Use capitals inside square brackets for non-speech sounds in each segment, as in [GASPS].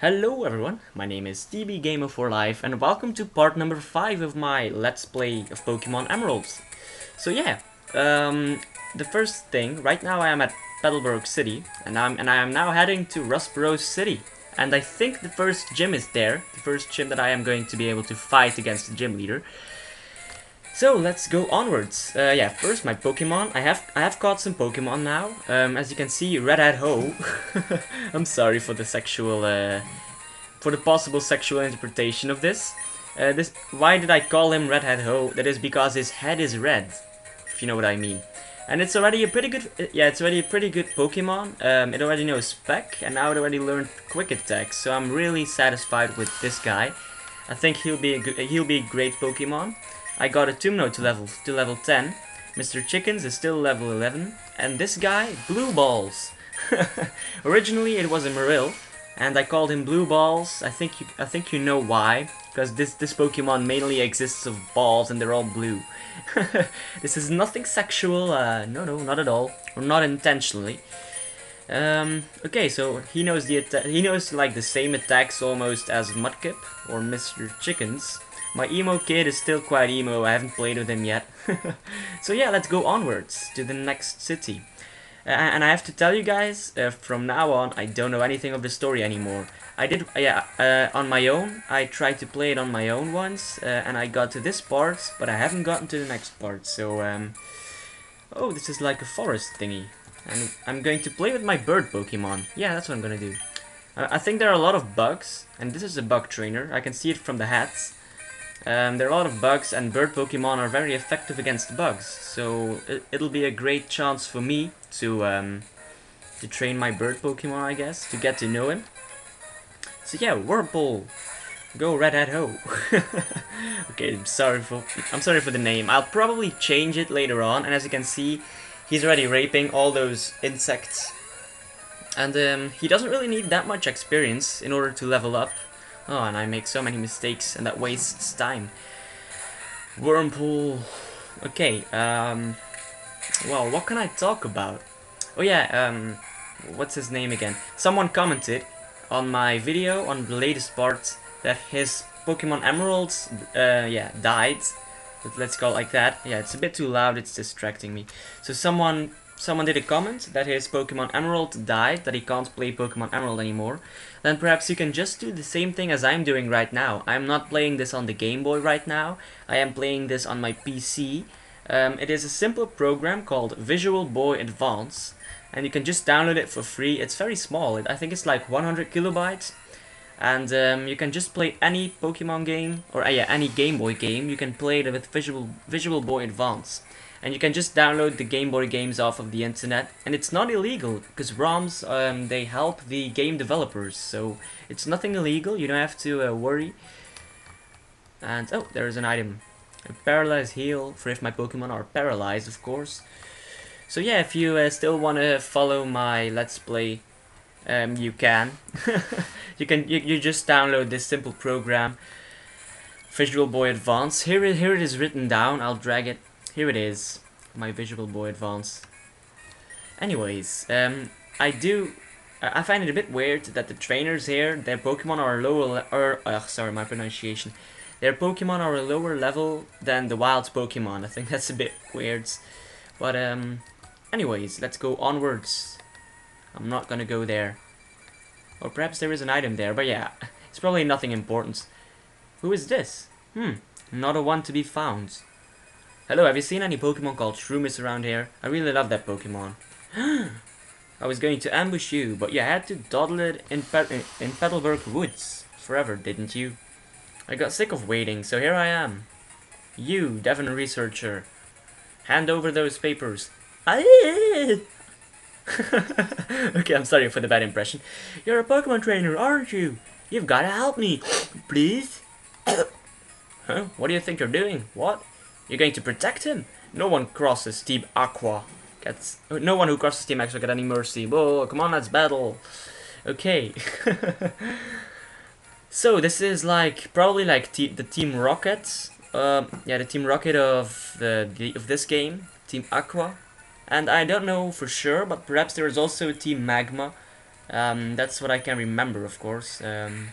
Hello everyone, my name is TB Gamer for Life and welcome to part number 5 of my Let's Play of Pokemon Emeralds. So yeah, um, the first thing, right now I am at Petalburg City and I'm and I am now heading to Rustboro City. And I think the first gym is there, the first gym that I am going to be able to fight against the gym leader. So let's go onwards. Uh, yeah, first my Pokemon. I have I have caught some Pokemon now. Um, as you can see, Red Redhead Ho. [LAUGHS] I'm sorry for the sexual, uh, for the possible sexual interpretation of this. Uh, this. Why did I call him Red Redhead Ho? That is because his head is red, if you know what I mean. And it's already a pretty good, uh, yeah, it's already a pretty good Pokemon. Um, it already knows Peck, and now it already learned Quick Attack. So I'm really satisfied with this guy. I think he'll be a good, he'll be a great Pokemon. I got a Tumno to level to level 10. Mr. Chickens is still level 11. And this guy, Blue Balls. [LAUGHS] Originally it was a Marill, and I called him Blue Balls. I think you, I think you know why, because this this Pokemon mainly exists of balls and they're all blue. [LAUGHS] this is nothing sexual. Uh, no, no, not at all, or not intentionally. Um, okay, so he knows the he knows like the same attacks almost as Mudkip or Mr. Chickens. My emo kid is still quite emo, I haven't played with him yet. [LAUGHS] so yeah, let's go onwards to the next city. Uh, and I have to tell you guys, uh, from now on, I don't know anything of the story anymore. I did, yeah, uh, on my own, I tried to play it on my own once, uh, and I got to this part, but I haven't gotten to the next part, so, um... Oh, this is like a forest thingy. And I'm going to play with my bird Pokemon. Yeah, that's what I'm gonna do. Uh, I think there are a lot of bugs, and this is a bug trainer. I can see it from the hats. Um, there are a lot of bugs and bird Pokemon are very effective against bugs, so it, will be a great chance for me to um, to train my bird Pokemon, I guess, to get to know him. So yeah, Wurmple, go Redhead Ho. [LAUGHS] okay, I'm sorry for I'm sorry for the name. I'll probably change it later on, and as you can see, he's already raping all those insects, and um, he doesn't really need that much experience in order to level up. Oh, and I make so many mistakes, and that wastes time. Wurmple. Okay, um... Well, what can I talk about? Oh yeah, um... What's his name again? Someone commented on my video, on the latest part, that his Pokemon Emeralds, uh, yeah, died. Let's call it like that. Yeah, it's a bit too loud, it's distracting me. So someone someone did a comment that his Pokemon Emerald died, that he can't play Pokemon Emerald anymore, then perhaps you can just do the same thing as I'm doing right now. I'm not playing this on the Game Boy right now, I am playing this on my PC. Um, it is a simple program called Visual Boy Advance, and you can just download it for free. It's very small, I think it's like 100 kilobytes, and um, you can just play any Pokemon game, or uh, yeah, any Game Boy game, you can play it with Visual, Visual Boy Advance and you can just download the Game Boy games off of the internet. And it's not illegal because ROMs um, they help the game developers. So it's nothing illegal you don't have to uh, worry. And oh there's an item. A paralyzed heal for if my Pokemon are paralyzed of course. So yeah if you uh, still want to follow my let's play um, you can. [LAUGHS] You can you, you just download this simple program Visual Boy Advance. Here here it is written down. I'll drag it here it is, my Visual Boy Advance. Anyways, um, I do... I find it a bit weird that the trainers here, their Pokemon are lower... Or, sorry, my pronunciation. Their Pokemon are a lower level than the wild Pokemon. I think [LAUGHS] that's a bit weird. But, um... Anyways, let's go onwards. I'm not gonna go there. Or perhaps there is an item there, but yeah. [LAUGHS] It's probably nothing important. Who is this? Hmm, not a one to be found. Hello, have you seen any Pokemon called Shroomish around here? I really love that Pokemon. [GASPS] I was going to ambush you, but you had to dawdle it in, Pe in Petalburg Woods forever, didn't you? I got sick of waiting, so here I am. You, Devon researcher. Hand over those papers. [LAUGHS] okay, I'm sorry for the bad impression. You're a Pokemon trainer, aren't you? You've got to help me, please. [COUGHS] huh? What do you think you're doing? What? You're going to protect him? No one crosses Team Aqua. Gets no one who crosses Team Aqua get any mercy. Whoa, come on, let's battle. Okay. [LAUGHS] so this is like probably like the Team Rocket. Um, yeah, the Team Rocket of the, the of this game, Team Aqua. And I don't know for sure, but perhaps there is also Team Magma. Um, that's what I can remember, of course. Um,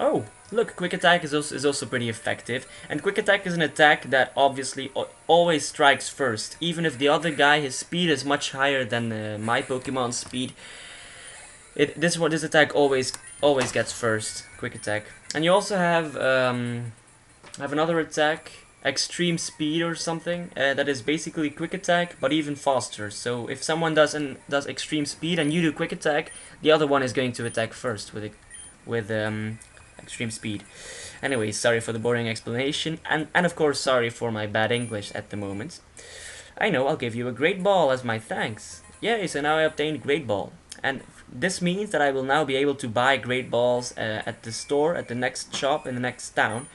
oh, look, quick attack is also, is also pretty effective. And quick attack is an attack that obviously always strikes first. Even if the other guy, his speed is much higher than uh, my Pokemon's speed. It, this what this attack always always gets first. Quick attack. And you also have um, have another attack extreme speed or something uh, that is basically quick attack but even faster so if someone does an, does extreme speed and you do quick attack the other one is going to attack first with it with um, extreme speed anyway sorry for the boring explanation and and of course sorry for my bad English at the moment I know I'll give you a great ball as my thanks yay so now I obtained great ball and this means that I will now be able to buy great balls uh, at the store at the next shop in the next town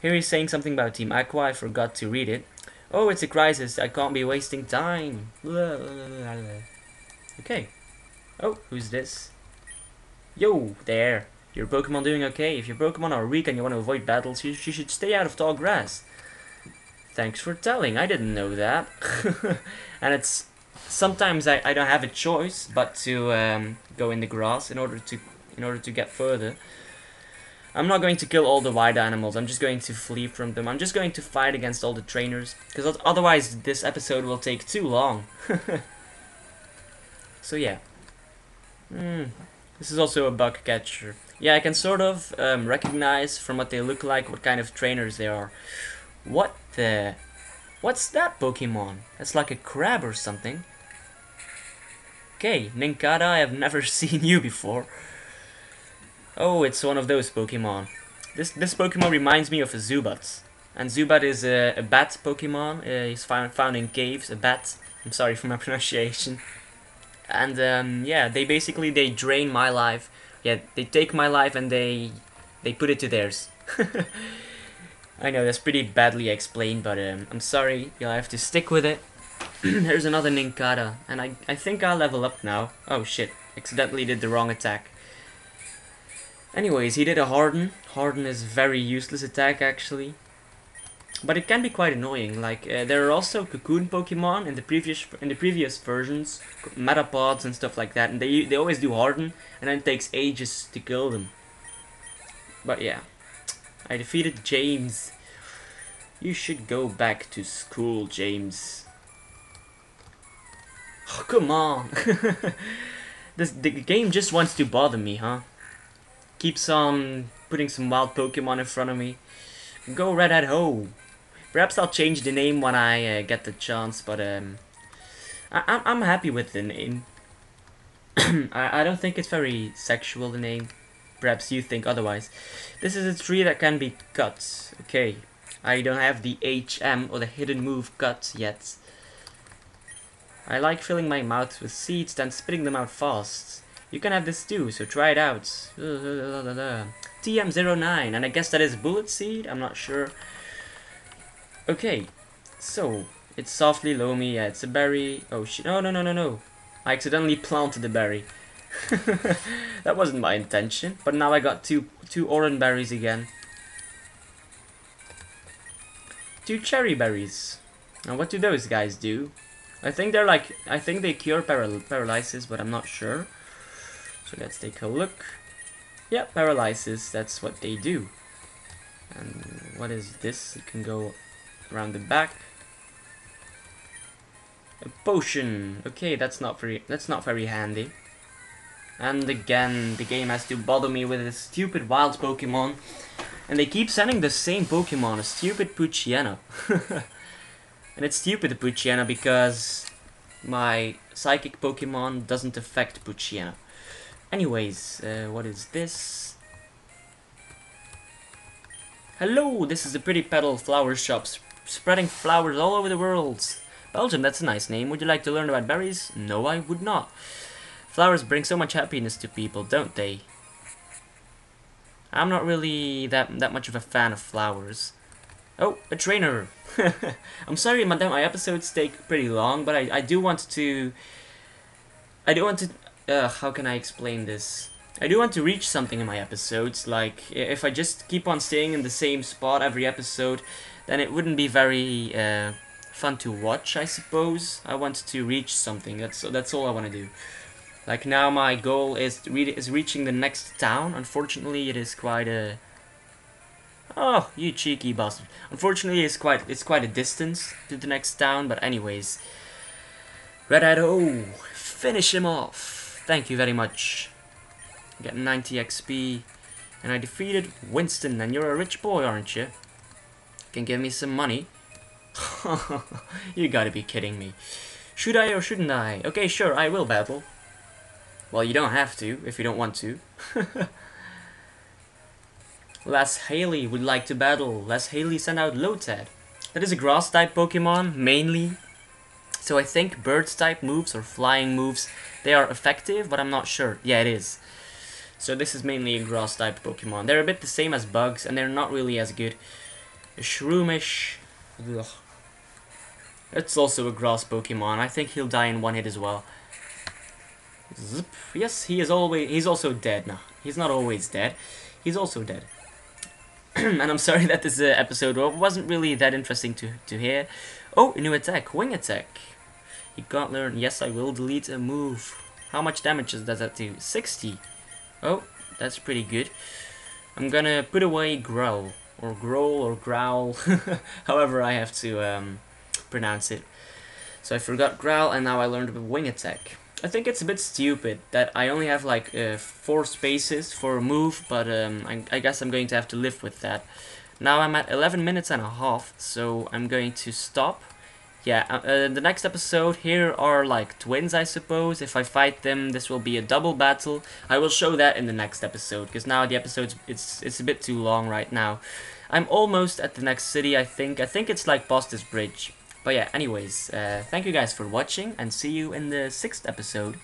here he's saying something about Team Aqua, I forgot to read it. Oh, it's a crisis, I can't be wasting time. [LAUGHS] Okay. Oh, who's this? Yo, there. Your Pokemon doing okay? If your Pokemon are weak and you want to avoid battles, you, you should stay out of tall grass. Thanks for telling, I didn't know that. [LAUGHS] and it's... Sometimes I, I don't have a choice but to um, go in the grass in order to in order to get further. I'm not going to kill all the wild animals, I'm just going to flee from them. I'm just going to fight against all the trainers, because otherwise this episode will take too long. [LAUGHS] so yeah. Mm, this is also a bug catcher. Yeah, I can sort of um, recognize from what they look like what kind of trainers they are. What the... What's that Pokemon? That's like a crab or something. Okay, Nincada, I have [LAUGHS] never seen you before. Oh, it's one of those Pokemon. This this Pokemon reminds me of a Zubat. And Zubat is a, a bat Pokemon. Uh, he's found, found in caves, a bat. I'm sorry [LAUGHS] for my pronunciation. And um, yeah, they basically they drain my life. Yeah, they take my life and they they put it to theirs. [LAUGHS] I know that's pretty badly explained, but um, I'm sorry. You'll have to stick with it. [CLEARS THROAT] Here's another Nincada, and I I think I'll level up now. Oh shit! Accidentally did the wrong attack. Anyways, he did a Harden. Harden is very useless attack actually. But it can be quite annoying. Like uh, there are also cocoon Pokemon in the previous in the previous versions, Metapods and stuff like that, and they they always do Harden, and then it takes ages to kill them. But yeah, I defeated James. You should go back to school, James. Oh, come on. [LAUGHS] this the game just wants to bother me, huh? keeps on putting some wild Pokemon in front of me. Go Redhead Ho! Perhaps I'll change the name when I uh, get the chance, but um, I I'm, happy with the name. [CLEARS THROAT] I, I don't think it's very sexual, the name. Perhaps you think otherwise. This is a tree that can be cut. Okay. I don't have the HM or the hidden move cut yet. I like filling my mouth with seeds, then spitting them out fast. You can have this too, so try it out. [LAUGHS] TM09, and I guess that is Bullet Seed? I'm not sure. Okay, so, it's softly loamy, yeah, it's a berry. Oh shit, no, no, no, no, no. I accidentally planted the berry. [LAUGHS] that wasn't my intention, but now I got two, two orange berries again. Two Cheri berries. And what do those guys do? I think they're like, I think they cure paral paralysis, but I'm not sure. So let's take a look. Yeah, paralysis, that's what they do. And what is this? It can go around the back. A potion. Okay, that's not very that's not very handy. And again, the game has to bother me with this stupid wild Pokemon. And they keep sending the same Pokemon, a stupid Poochyena. [LAUGHS] and it's stupid Poochyena because my psychic Pokemon doesn't affect Poochyena. Anyways, uh, what is this? Hello, this is the Pretty Petal Flower Shop, spreading flowers all over the world. Belgium, that's a nice name. Would you like to learn about berries? No, I would not. Flowers bring so much happiness to people, don't they? I'm not really that that much of a fan of flowers. Oh, a trainer! [LAUGHS] I'm sorry, madam, my episodes take pretty long, but I, I do want to... I do want to uh, how can I explain this? I do want to reach something in my episodes, like, if I just keep on staying in the same spot every episode, then it wouldn't be very uh, fun to watch, I suppose. I want to reach something, that's, that's all I want to do. Like now my goal is re is reaching the next town. Unfortunately, it is quite a... Oh, you cheeky bastard. Unfortunately, it's quite it's quite a distance to the next town, but anyways. Redhead Ho, finish him off. Thank you very much. Get 90 XP. And I defeated Winston, and you're a rich boy, aren't you? Can give me some money. [LAUGHS] you gotta be kidding me. Should I or shouldn't I? Okay, sure, I will battle. Well, you don't have to, if you don't want to. [LAUGHS] Lass Haley would like to battle. Lass Haley sent out Lotad. That is a grass type Pokemon, mainly. So I think birds type moves or flying moves, they are effective, but I'm not sure. Yeah, it is. So this is mainly a grass type Pokemon. They're a bit the same as bugs, and they're not really as good. Shroomish. Ugh. It's also a grass Pokemon. I think he'll die in one hit as well. Zip. Yes, he is always. He's also dead. No, he's not always dead. He's also dead. [CLEARS THROAT] and I'm sorry [LAUGHS] that this uh, episode wasn't really that interesting to to hear. Oh, a new attack, wing attack. You can't learn. Yes, I will delete a move. How much damage does that do? 60. Oh, that's pretty good. I'm gonna put away growl or growl or growl, [LAUGHS] however I have to um, pronounce it. So I forgot growl, and now I learned wing attack. I think it's a bit stupid that I only have like uh, four spaces for a move, but um, I, I, guess I'm going to have to live with that. Now I'm at 11 minutes and a half, so I'm going to stop. Yeah, uh, uh, the next episode here are like twins, I suppose. If I fight them, this will be a double battle. I will show that in the next episode, because now the episode's it's it's a bit too long right now. I'm almost at the next city, I think. I think it's like this bridge. But yeah, anyways, uh, thank you guys for watching and see you in the sixth episode.